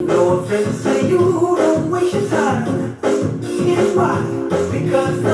Your friends say you don't waste your time. Here's why, because